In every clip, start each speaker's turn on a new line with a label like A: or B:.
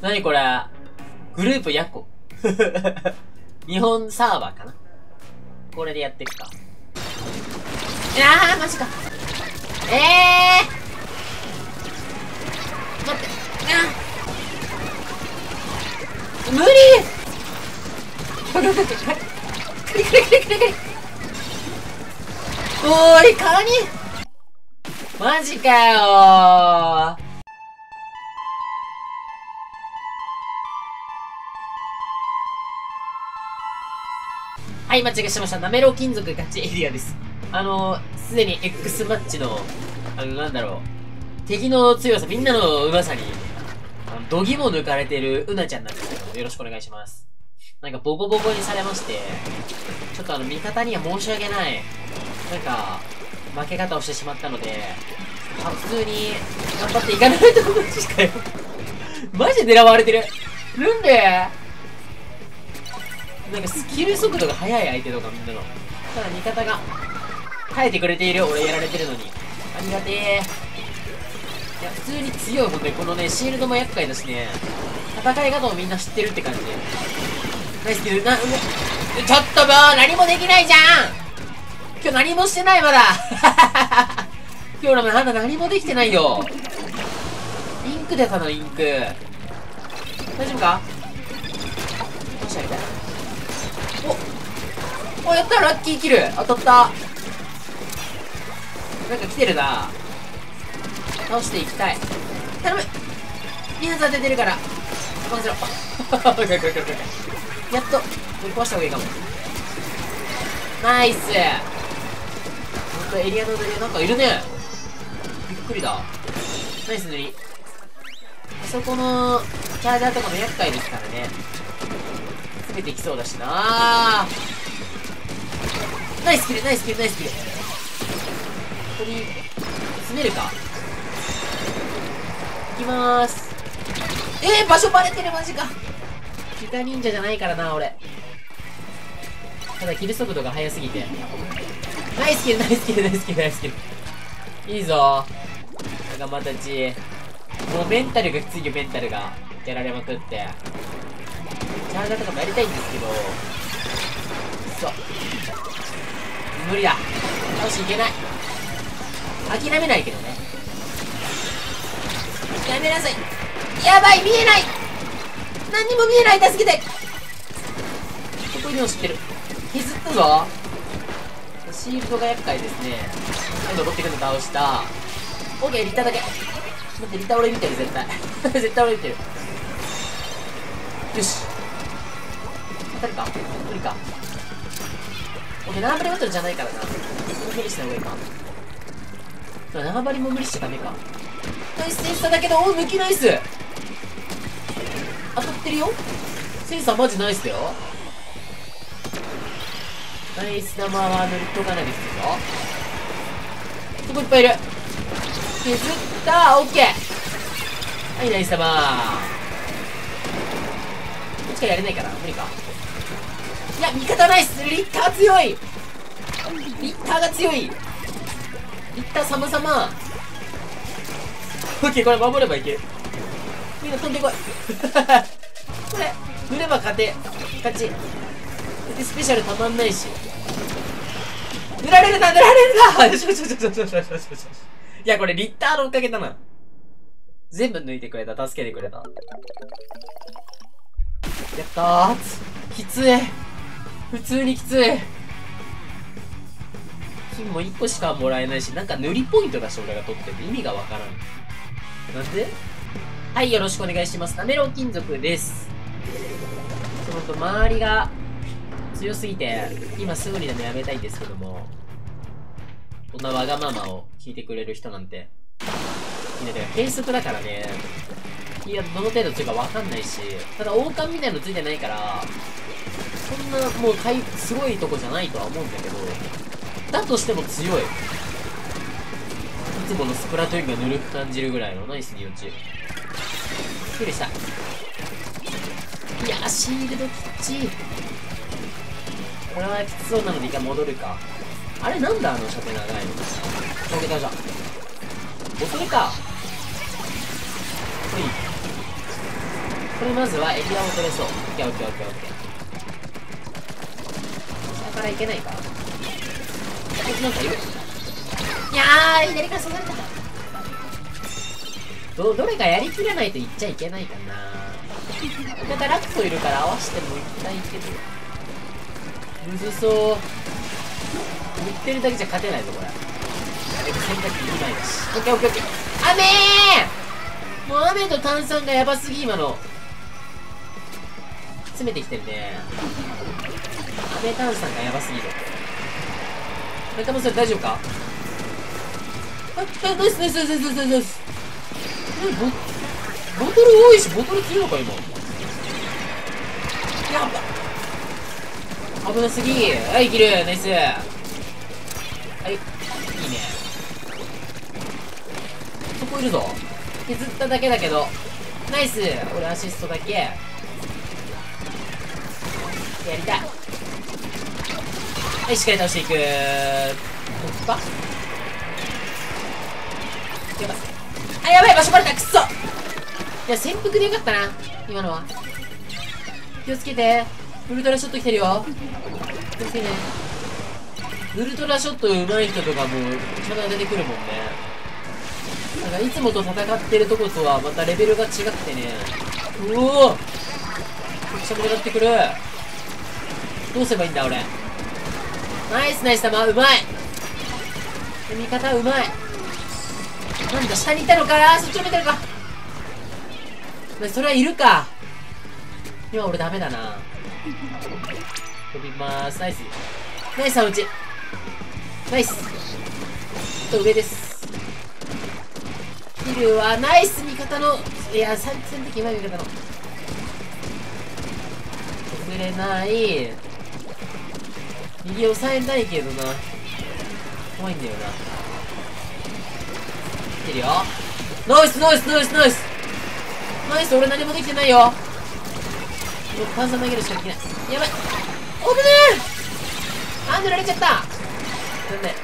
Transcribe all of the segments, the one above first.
A: なにこれ？グループヤコ。日本サーバーかな？これでやっていくか。いやー、マジか。えー、待って。あ無理おーい、カニマジかよーはい、間違えしました。なめろう金属ガチエリアです。あのー、すでに X マッチの、あの、なんだろう、敵の強さ、みんなのうまさに、あの、度肝を抜かれてるうなちゃんなんですけども、よろしくお願いします。なんかボコボコにされまして、ちょっとあの、味方には申し訳ない、なんか、負け方をしてしまったので、普通に頑張っていかないと思うしかよ。マジで狙われてる。なんでなんかスキル速度が速い相手とかみんなの。ただ味方が耐えてくれている俺やられてるのに。ありがてえ。いや、普通に強い、ほんとに。このね、シールドも厄介だしね、戦い方もみんな知ってるって感じで。ナイスキル、な、ちょっともう何もできないじゃん今日何もしてないまだ 今日俺まだ何もできてないよインク出たの、インク。大丈夫か？どうしてあげたいおやったラッキーキル。当たった。なんか来てるな。倒していきたい。頼む。リハーサル出てるから。任せろ。やっと。乗り壊した方がいいかも。ナイス。ほんとエリアの塗りなんかいるね。びっくりだ。ナイス塗り。あそこのチャージャーとかも厄介ですからね。攻めてきそうだしな。ナイスキルナイスキルナイスキル。ここに詰めるか。いきまーす。えー、場所バレてるマジか。ギタ忍者じゃないからな俺。ただキル速度が速すぎて。ナイスキルナイスキルナイスキルナイスキル。いいぞ。仲間たち。もうメンタルがきついよメンタルがやられまくって。チャージャーとかもやりたいんですけど。そ。う無理だ。倒しいけない。諦めないけどね。やめなさい。やばい見えない。何にも見えない助けて。ここいるの知ってる。削ったぞ。シールドが厄介ですね。はい登ってくるの倒した。オッケーリッターだけ。待ってリッター俺見てる絶対。絶対俺見てる。よし。当たるか。無理か。俺縄張りバトルじゃないからな。その無理した方がいいか。縄張りも無理しちゃダメか。ナイスセンサーだけどお抜きナイス。当たってるよ。センサーマジナイスだよ。ナイス生は塗りとかないですよ。そこいっぱいいる。削った。オッケー。はいナイス玉。こっちからやれないから無理か。いや味方ないっすリッター強い。リッターが強い。リッター様様。オッケーこれ守ればいける。みんな飛んでこい。これ塗れば勝て。勝ち。でスペシャルたまんないし。塗られるな塗られるな。よしよしよしよしよしよしよし。いやこれリッターのおかげだな。全部抜いてくれた。助けてくれた。やったー。きつい。普通にきつい金も1個しかもらえないし、なんか塗りポイントだし、俺が取ってて意味がわからん。なんで？はい、よろしくお願いします。なめろう金属です。そのと、周りが強すぎて、今すぐにでもやめたいんですけども、こんなわがままを聞いてくれる人なんて、いない。だから計測だからね、いや、どの程度強いかわかんないし、ただ王冠みたいのついてないから、そんなもうかいすごいとこじゃないとは思うんだけどだとしても強い。いつものスプラトゥーンがぬるく感じるぐらいのナイスに落ちびっくりした。いやシールドきっちいこれはきつそうなので一回戻るか。あれなんだあの射程長いの？溶けたじゃんボトルか。ほい。これまずはエリアを取れそう。オッケーオッケーオッケーオッケー。下から行けないかなんかいる。いやー、左から刺された。ど、どれかやりきらないと行っちゃいけないかな。またラクトいるから合わせても一旦いけど。むずそう。言ってるだけじゃ勝てないぞ、これ。選択肢2枚だし。オッケーオッケーオッケー。雨ーもう雨と炭酸がやばすぎ、今の。詰めてきてるね。雨炭酸がやばすぎる。中村さん大丈夫か？あ、あ、ナイスナイスナイスナイスナイスナイス。ボボトル多いし、ボトル切るのか、今。やば危なすぎはい、切るナイスはい、いいね。そこいるぞ。削っただけだけど。ナイス俺アシストだけ。やりたい。はい、しっかり倒していく。突破やばい。あ、やばい場所バレたくっそいや、潜伏でよかったな。今のは。気をつけて。ウルトラショット来てるよ。気をつけて。ウルトラショット上手い人とかもちゃんと出てくるもんね。なんかいつもと戦ってるとことはまたレベルが違くてね。うおめっちゃ盛り上がってくる。どうすればいいんだ俺。ナイスナイス玉うまい。味方うまい。なんだ下にいたのか。そっちを見てるか。それはいるか。今俺ダメだな。飛びまーす。ナイス。ナイスはうち。ナイス。ちょっと上です。キルはナイス味方の。いや3戦的今味方の。飛べれない。右押さえないけどな。怖いんだよな。来てるよ。ナイスナイスナイスナイス。ナイス俺何もできてないよ。僕炭酸投げるしかできない。やばい。おぶねーあんでられちゃった。なんで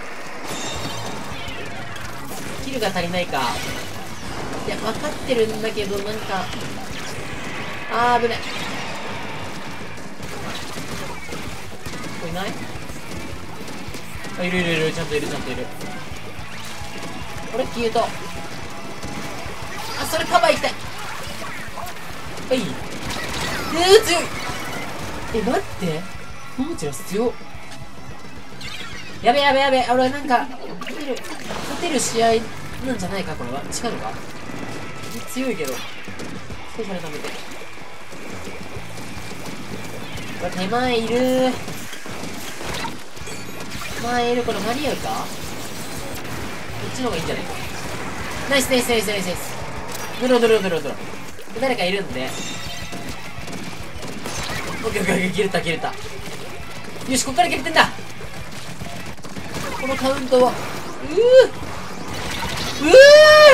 A: キルが足りないか。いや分かってるんだけどなんかあー危ねこない？あいるいるいるちゃんといるちゃんといる。あれ？消えた。あそれカバーいきたい。はい。えー、強い。え待って。モモチラ強っやべやべやべ俺なんか勝てる勝てる試合なんじゃないかこれは。違うのか？強いけど。スペシャル貯めてこれ手前いる。前いるこれ間に合うかこっちの方がいいんじゃないかナイスナイスナイスナイスナイス。ドロドロドロド。ロ誰かいるんで。オッケーオッケーオッケー切れた切れたよしこっから切れてんだ。このカウントを。うーうー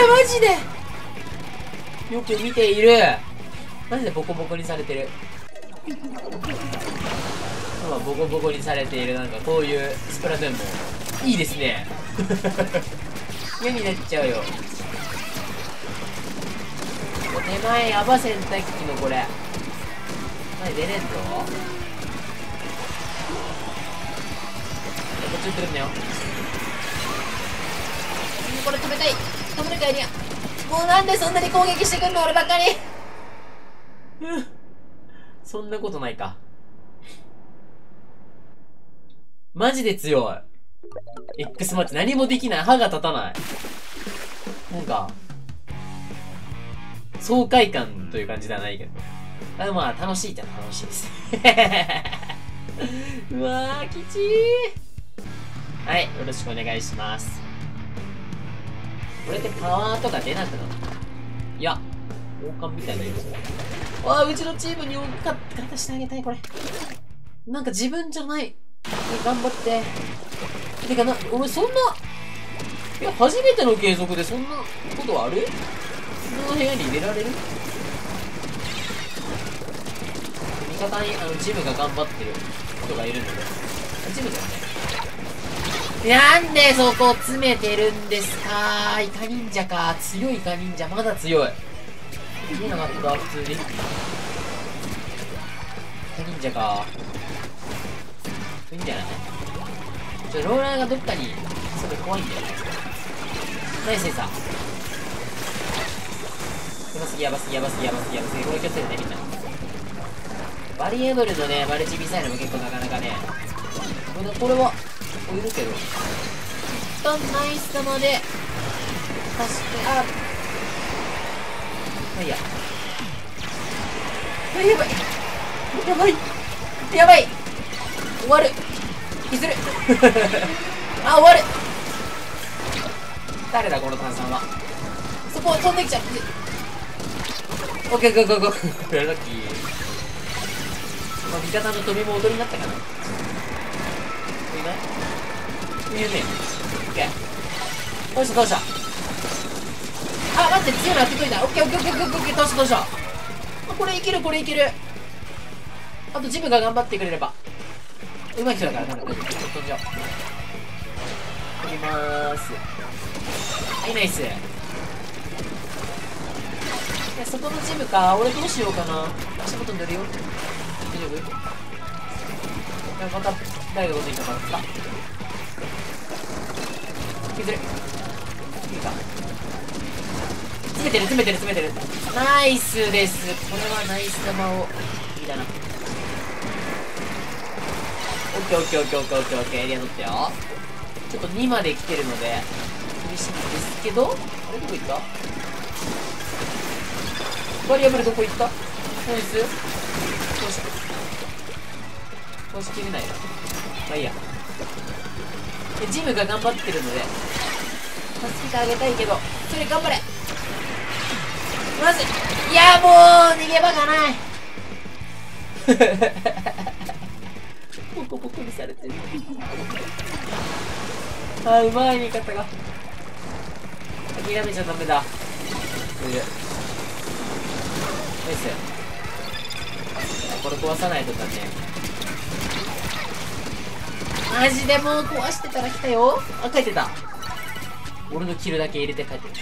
A: マジで。よく見ている。マジでボコボコにされてる。今ボコボコにされているなんかこういうスプラトゥーンも。いいですね。嫌になっちゃうよ。手前ヤバ洗濯機のこれ。前出れんぞ。こっち行ってくんだよ。これ止めたい。止めるかエリアもうなんでそんなに攻撃してくんの俺ばっかり。う。んそんなことないかマジで強い。X マッチ。何もできない。歯が立たない。なんか爽快感という感じではないけど。あまあ楽しいっちゃ楽しいです。うわーきちーはいよろしくお願いします。これってパワーとか出なくなったいや王冠みたいな色するああうちのチームに王冠勝してあげたいこれ。なんか自分じゃない。頑張って。てかな俺そんないや初めての継続でそんなことある？その部屋に入れられる？味方にあのチームが頑張ってる人がいるので。チームだよね。なんでそこ詰めてるんですか？イカ忍者か。強いイカ忍者。まだ強い。見えなかった普通に。忍者か。いいないちょローラーがどっかにそれ怖いんだよナイスさやばすぎやばすぎやばすぎやばすぎやばすぎこれ気をつけてねみんな。バリエーブルのねマルチミサイルも結構なかなかねこれこれはこいるけど。一旦ナイス玉で走ってあまあいいや。やばい。やばい。やばい。終わる。引きずる あ終わる。誰だこの炭酸は。そこ飛んできちゃう。オッケーゴーゴーゴーラッキー。まあ味方の飛びも踊りになったかな。いない？いね。オッケー。どうしたどうした。あ待って強いのやってくれた。オッケーオッケーオッケーオッケーどうしたどうした。あこれいけるこれいける。あとジムが頑張ってくれればうまい人だから多分飛んじゃおう飛びまーすはいナイスいやそこのジムか俺どうしようかな足元に乗るよ大丈夫いやまた誰がこと言ったかった削るいいか詰めてる詰めてる詰めてるナイスですこれはナイス球をいいだな。オッケーオッケーオッケーオッケーオッケーオッケーエリア取ったよちょっと2まで来てるので厳しいんですけどあれどこ行ったバリアブルどこ行ったナイスどうしたどうしきれないなまあいいやジムが頑張ってるので助けてあげたいけどそれ頑張れまずいやもう逃げ場がないボコボコにされてるあーうまい味方が。諦めちゃダメだ。それでナイス。これ壊さないとだね。マジでもう壊してたら来たよ。あ帰ってた。俺のキルだけ入れて帰ってる。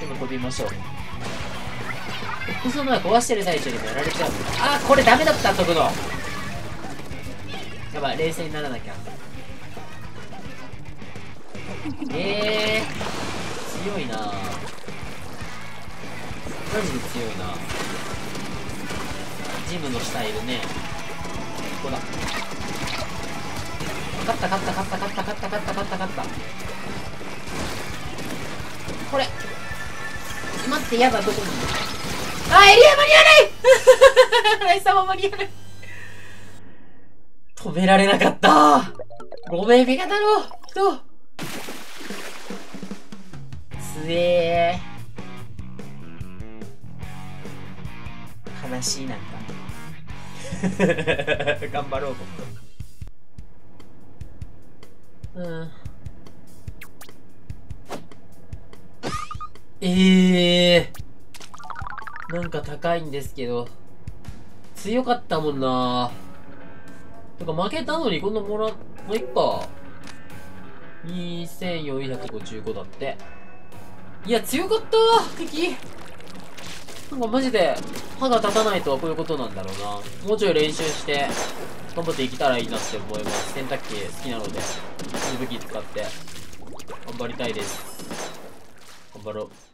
A: でも飛びましょうその壊してる最中にもやられちゃう。あーこれダメだった飛ぶのやばい冷静にならなきゃ。えー、強いな。マジで強いな。ジムの下いるね。ここだ。勝った勝った勝った勝った勝った勝った勝った。勝ったこれ。待ってやばどこにいる？あエリア間に合わない ライ様間に合わない。止められなかった。ごめん味方の人。つえ。ー悲しいなんか。頑張ろう僕。うん。ええー、なんか高いんですけど強かったもんな。てか負けたのにこんなもらもういっか。2455だって。いや強かった敵。なんかマジで歯が立たないとはこういうことなんだろうな。もうちょい練習して頑張っていけたらいいなって思います。洗濯機好きなので水武器使って頑張りたいです。頑張ろう。